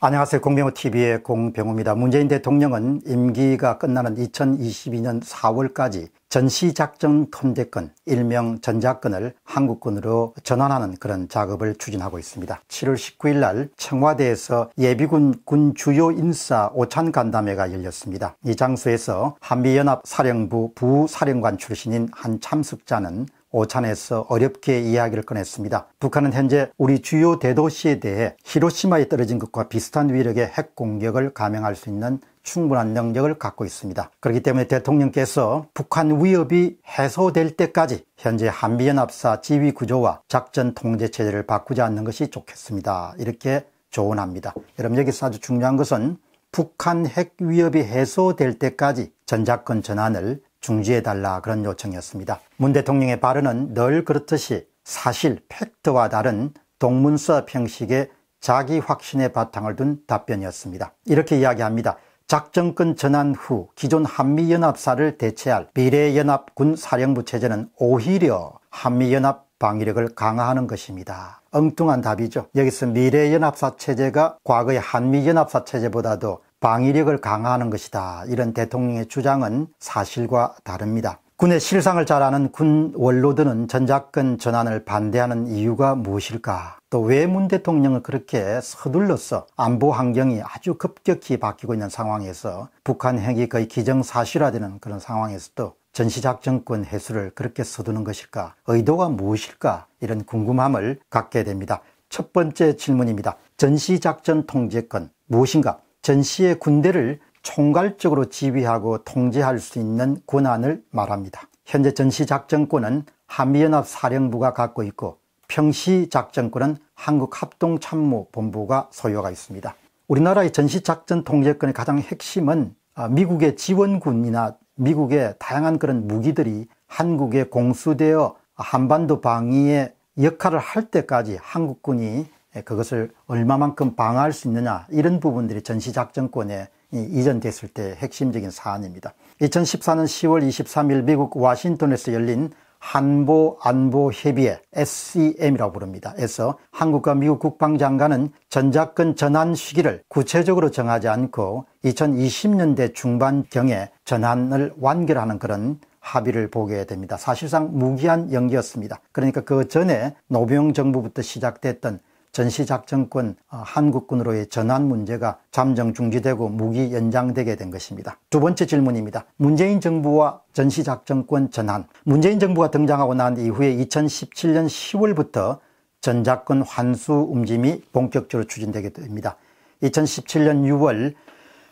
안녕하세요. 공병호TV의 공병호입니다. 문재인 대통령은 임기가 끝나는 2022년 4월까지 전시작전 통제권, 일명 전작권을 한국군으로 전환하는 그런 작업을 추진하고 있습니다. 7월 19일 날 청와대에서 예비군 군 주요 인사 오찬 간담회가 열렸습니다. 이 장소에서 한미연합 사령부 부사령관 출신인 한 참석자는 오찬에서 어렵게 이야기를 꺼냈습니다. 북한은 현재 우리 주요 대도시에 대해 히로시마에 떨어진 것과 비슷한 위력의 핵 공격을 감행할 수 있는 충분한 능력을 갖고 있습니다. 그렇기 때문에 대통령께서 북한 위협이 해소될 때까지 현재 한미연합사 지휘 구조와 작전 통제 체제를 바꾸지 않는 것이 좋겠습니다. 이렇게 조언합니다. 여러분 여기서 아주 중요한 것은 북한 핵 위협이 해소될 때까지 전작권 전환을 중지해달라 그런 요청이었습니다. 문 대통령의 발언은 늘 그렇듯이 사실 팩트와 다른 동문서 형식의 자기 확신의 바탕을 둔 답변이었습니다. 이렇게 이야기합니다. 작전권 전환 후 기존 한미연합사를 대체할 미래연합군 사령부 체제는 오히려 한미연합 방위력을 강화하는 것입니다. 엉뚱한 답이죠. 여기서 미래연합사 체제가 과거의 한미연합사 체제보다도 방위력을 강화하는 것이다. 이런 대통령의 주장은 사실과 다릅니다. 군의 실상을 잘 아는 군 원로들은 전작권 전환을 반대하는 이유가 무엇일까? 또 왜 문 대통령을 그렇게 서둘러서 안보 환경이 아주 급격히 바뀌고 있는 상황에서 북한 핵이 거의 기정사실화되는 그런 상황에서도 전시작전권 해수를 그렇게 서두는 것일까? 의도가 무엇일까? 이런 궁금함을 갖게 됩니다. 첫 번째 질문입니다. 전시작전 통제권 무엇인가? 전시의 군대를 총괄적으로 지휘하고 통제할 수 있는 권한을 말합니다. 현재 전시작전권은 한미연합 사령부가 갖고 있고 평시작전권은 한국합동참모본부가 소유가 있습니다. 우리나라의 전시작전 통제권의 가장 핵심은 아, 미국의 지원군이나 미국의 다양한 그런 무기들이 한국에 공수되어 한반도 방위의 역할을 할 때까지 한국군이 그것을 얼마만큼 방어할 수 있느냐 이런 부분들이 전시작전권에 이전됐을 때 핵심적인 사안입니다. 2014년 10월 23일 미국 와싱턴에서 열린 한보 안보 협의회 SCM이라고 부릅니다. 에서 한국과 미국 국방장관은 전작권 전환 시기를 구체적으로 정하지 않고 2020년대 중반경에 전환을 완결하는 그런 합의를 보게 됩니다. 사실상 무기한 연기였습니다. 그러니까 그 전에 노병 정부부터 시작됐던 전시작전권 어, 한국군으로의 전환 문제가 잠정 중지되고 무기 연장되게 된 것입니다. 두 번째 질문입니다. 문재인 정부와 전시작전권 전환. 문재인 정부가 등장하고 난 이후에 2017년 10월부터 전작권 환수 움직임이 본격적으로 추진되게 됩니다. 2017년 6월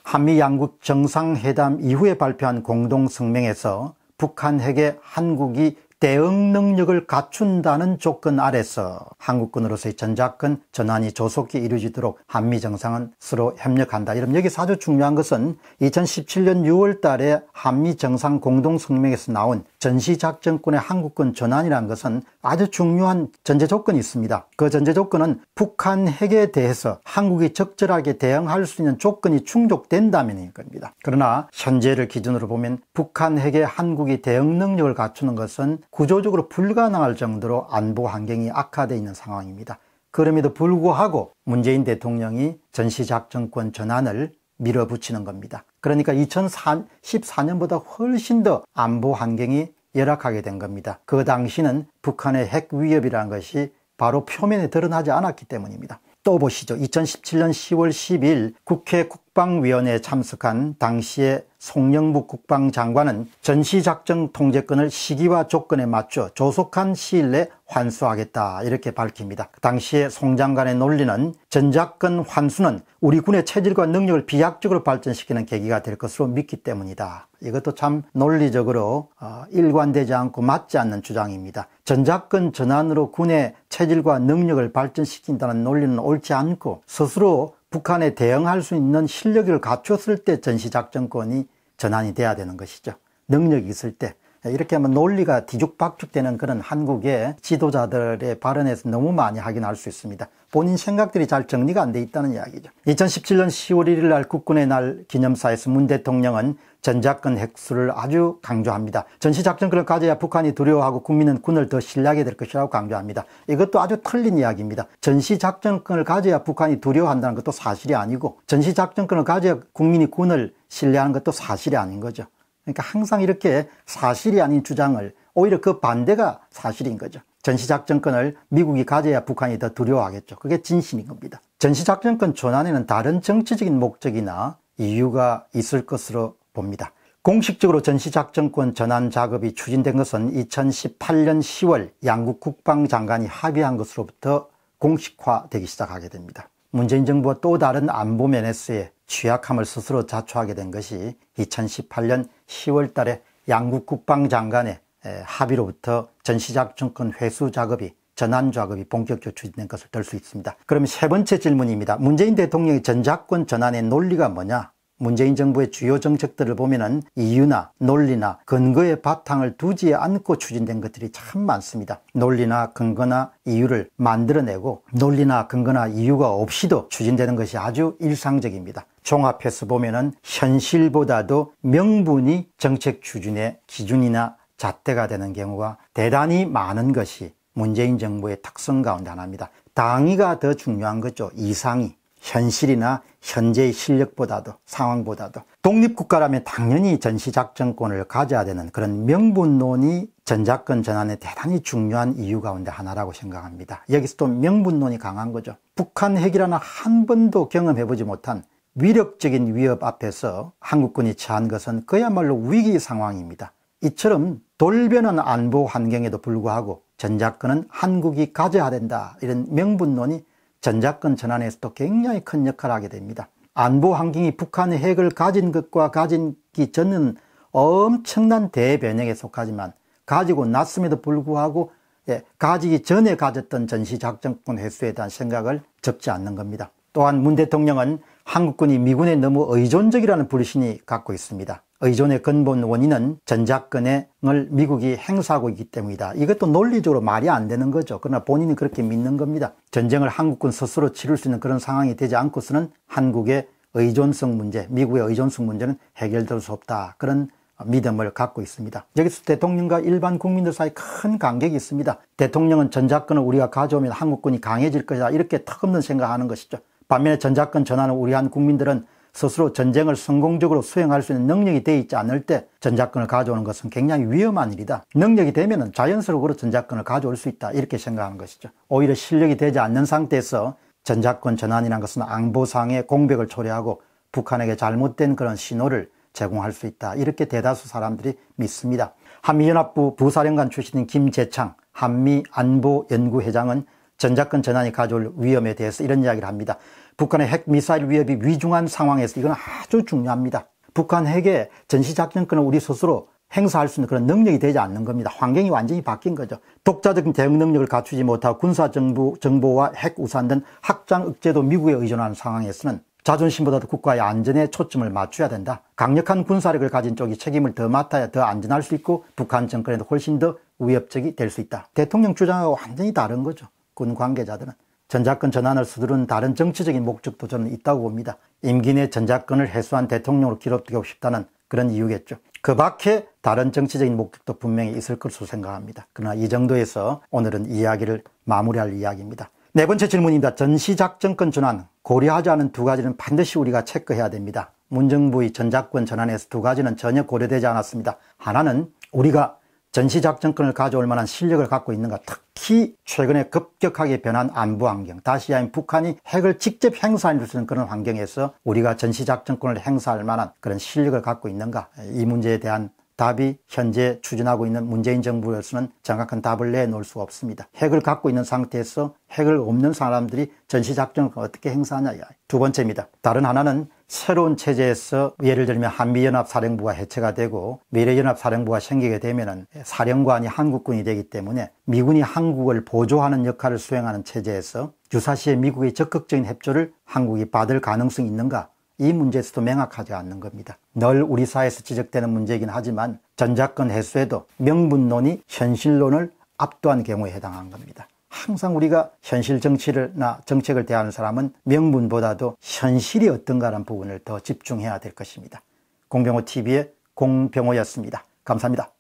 한미 양국 정상회담 이후에 발표한 공동성명에서 북한 핵에 한국이 대응 능력을 갖춘다는 조건 아래서 한국군으로서의 전작권 전환이 조속히 이루어지도록 한미 정상은 서로 협력한다. 이런 여기서 아주 중요한 것은 2017년 6월 달에 한미 정상 공동 성명에서 나온 전시작전권의 한국군 전환이라는 것은 아주 중요한 전제 조건이 있습니다. 그 전제 조건은 북한 핵에 대해서 한국이 적절하게 대응할 수 있는 조건이 충족된다면인 겁니다. 그러나 현재를 기준으로 보면 북한 핵에 한국이 대응 능력을 갖추는 것은 구조적으로 불가능할 정도로 안보 환경이 악화되어 있는 상황입니다. 그럼에도 불구하고 문재인 대통령이 전시작전권 전환을 밀어붙이는 겁니다. 그러니까 2014년보다 훨씬 더 안보 환경이 열악하게 된 겁니다. 그 당시는 북한의 핵 위협이라는 것이 바로 표면에 드러나지 않았기 때문입니다. 또 보시죠. 2017년 10월 10일 국회 국방위원회에 참석한 당시의 송영묵 국방장관은 전시작전 통제권을 시기와 조건에 맞춰 조속한 시일 내 환수하겠다 이렇게 밝힙니다. 당시에 송 장관의 논리는 전작권 환수는 우리 군의 체질과 능력을 비약적으로 발전시키는 계기가 될 것으로 믿기 때문이다. 이것도 참 논리적으로 어, 일관되지 않고 맞지 않는 주장입니다. 전작권 전환으로 군의 체질과 능력을 발전시킨다는 논리는 옳지 않고 스스로 북한에 대응할 수 있는 실력을 갖췄을 때 전시작전권이 전환이 돼야 되는 것이죠. 능력이 있을 때. 이렇게 하면 논리가 뒤죽박죽되는 그런 한국의 지도자들의 발언에서 너무 많이 확인할 수 있습니다. 본인 생각들이 잘 정리가 안 돼 있다는 이야기죠. 2017년 10월 1일 날 국군의 날 기념사에서 문 대통령은 전작권 핵수를 아주 강조합니다. 전시작전권을 가져야 북한이 두려워하고 국민은 군을 더 신뢰하게 될 것이라고 강조합니다. 이것도 아주 틀린 이야기입니다. 전시작전권을 가져야 북한이 두려워한다는 것도 사실이 아니고 전시작전권을 가져야 국민이 군을 신뢰하는 것도 사실이 아닌 거죠. 그러니까 항상 이렇게 사실이 아닌 주장을 오히려 그 반대가 사실인 거죠. 전시작전권을 미국이 가져야 북한이 더 두려워하겠죠. 그게 진실인 겁니다. 전시작전권 전환에는 다른 정치적인 목적이나 이유가 있을 것으로 봅니다. 공식적으로 전시작전권 전환 작업이 추진된 것은 2018년 10월 양국 국방장관이 합의한 것으로부터 공식화되기 시작하게 됩니다. 문재인 정부와 또 다른 안보 면에서의 취약함을 스스로 자초하게 된 것이 2018년 10월 달에 양국 국방장관의 합의로부터 전시작전권 회수 작업이 전환 작업이 본격적으로 추진된 것을 들 수 있습니다. 그럼 세 번째 질문입니다. 문재인 대통령의 전작권 전환의 논리가 뭐냐? 문재인 정부의 주요 정책들을 보면은 이유나 논리나 근거의 바탕을 두지 않고 추진된 것들이 참 많습니다. 논리나 근거나 이유를 만들어내고 논리나 근거나 이유가 없이도 추진되는 것이 아주 일상적입니다. 종합해서 보면은 현실보다도 명분이 정책 추진의 기준이나 잣대가 되는 경우가 대단히 많은 것이 문재인 정부의 특성 가운데 하나입니다. 당위가 더 중요한 거죠. 이상이. 현실이나 현재의 실력보다도 상황보다도 독립국가라면 당연히 전시작전권을 가져야 되는 그런 명분론이 전작권 전환에 대단히 중요한 이유 가운데 하나라고 생각합니다. 여기서 또 명분론이 강한 거죠. 북한 핵이라는 한 번도 경험해보지 못한 위력적인 위협 앞에서 한국군이 처한 것은 그야말로 위기 상황입니다. 이처럼 돌변한 안보 환경에도 불구하고 전작권은 한국이 가져야 된다. 이런 명분론이 전작권 전환에서도 굉장히 큰 역할을 하게 됩니다. 안보 환경이 북한의 핵을 가진 것과 가진기 전은 엄청난 대변형에 속하지만 가지고 났음에도 불구하고 예, 가지기 전에 가졌던 전시작전권 횟수에 대한 생각을 접지 않는 겁니다. 또한 문 대통령은 한국군이 미군에 너무 의존적이라는 불신이 갖고 있습니다. 의존의 근본 원인은 전작권을 미국이 행사하고 있기 때문이다. 이것도 논리적으로 말이 안 되는 거죠. 그러나 본인이 그렇게 믿는 겁니다. 전쟁을 한국군 스스로 치를 수 있는 그런 상황이 되지 않고서는 한국의 의존성 문제, 미국의 의존성 문제는 해결될 수 없다. 그런 믿음을 갖고 있습니다. 여기서 대통령과 일반 국민들 사이 큰 간격이 있습니다. 대통령은 전작권을 우리가 가져오면 한국군이 강해질 것이다. 이렇게 턱없는 생각하는 것이죠. 반면에 전작권 전환을 우리 한 국민들은 스스로 전쟁을 성공적으로 수행할 수 있는 능력이 되어 있지 않을 때 전작권을 가져오는 것은 굉장히 위험한 일이다. 능력이 되면 자연스럽으로 전작권을 가져올 수 있다. 이렇게 생각하는 것이죠. 오히려 실력이 되지 않는 상태에서 전작권 전환이라는 것은 앙보상의 공백을 초래하고 북한에게 잘못된 그런 신호를 제공할 수 있다. 이렇게 대다수 사람들이 믿습니다. 한미연합부 부사령관 출신인 김재창 한미안보연구회장은 전작권 전환이 가져올 위험에 대해서 이런 이야기를 합니다. 북한의 핵 미사일 위협이 위중한 상황에서 이건 아주 중요합니다. 북한 핵의 전시작전권을 우리 스스로 행사할 수 있는 그런 능력이 되지 않는 겁니다. 환경이 완전히 바뀐 거죠. 독자적인 대응 능력을 갖추지 못하고 군사 정보, 정보와 핵 우산 등 확장 억제도 미국에 의존하는 상황에서는 자존심보다도 국가의 안전에 초점을 맞춰야 된다. 강력한 군사력을 가진 쪽이 책임을 더 맡아야 더 안전할 수 있고 북한 정권에도 훨씬 더 위협적이 될 수 있다. 대통령 주장하고 완전히 다른 거죠. 군 관계자들은. 전작권 전환을 서두른 다른 정치적인 목적도 저는 있다고 봅니다. 임기 내 전작권을 해소한 대통령으로 기록되고 싶다는 그런 이유겠죠. 그 밖에 다른 정치적인 목적도 분명히 있을 것으로 생각합니다. 그러나 이 정도에서 오늘은 이야기를 마무리할 이야기입니다. 네 번째 질문입니다. 전시작전권 전환 고려하지 않은 두 가지는 반드시 우리가 체크해야 됩니다. 문정부의 전작권 전환에서 두 가지는 전혀 고려되지 않았습니다. 하나는 우리가 전시작전권을 가져올 만한 실력을 갖고 있는가 특히 최근에 급격하게 변한 안보 환경 다시 야인 북한이 핵을 직접 행사할 수 있는 그런 환경에서 우리가 전시작전권을 행사할 만한 그런 실력을 갖고 있는가? 이 문제에 대한 답이 현재 추진하고 있는 문재인 정부에서는 정확한 답을 내놓을 수가 없습니다. 핵을 갖고 있는 상태에서 핵을 없는 사람들이 전시작전을 어떻게 행사하냐. 두 번째입니다. 다른 하나는 새로운 체제에서 예를 들면 한미연합사령부가 해체가 되고 미래연합사령부가 생기게 되면 사령관이 한국군이 되기 때문에 미군이 한국을 보조하는 역할을 수행하는 체제에서 유사시에 미국의 적극적인 협조를 한국이 받을 가능성이 있는가 이 문제에서도 명확하지 않는 겁니다. 늘 우리 사회에서 지적되는 문제이긴 하지만 전작권 해소에도 명분론이 현실론을 압도한 경우에 해당한 겁니다. 항상 우리가 현실 정치를나 정책을 대하는 사람은 명분보다도 현실이 어떤가라는 부분을 더 집중해야 될 것입니다. 공병호 TV의 공병호였습니다. 감사합니다.